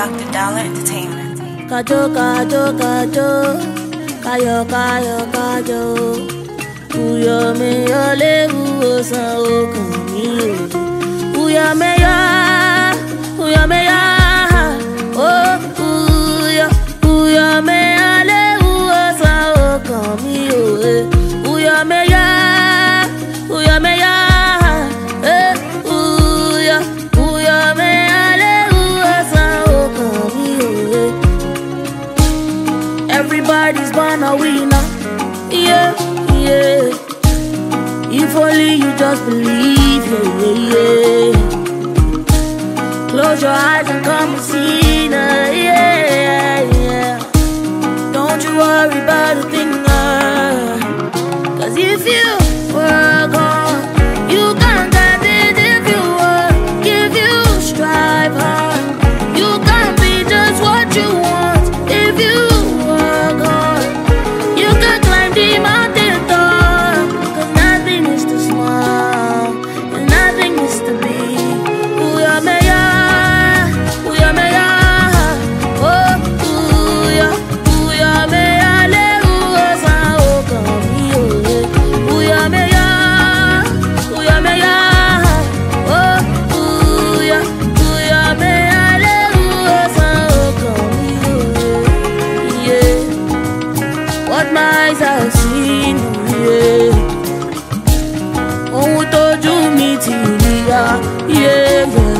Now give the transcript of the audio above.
Dr. Dollar Entertainment. Kajo, kajo, kajo, kayo, kayo, kajo. Uyomi ole uosan okan mi o. Uyomi ya, uyomi winner. Yeah, yeah. If only you just believe, yeah. yeah. yeah. ohun tójú mi ti rí ya. Yeah, yeah.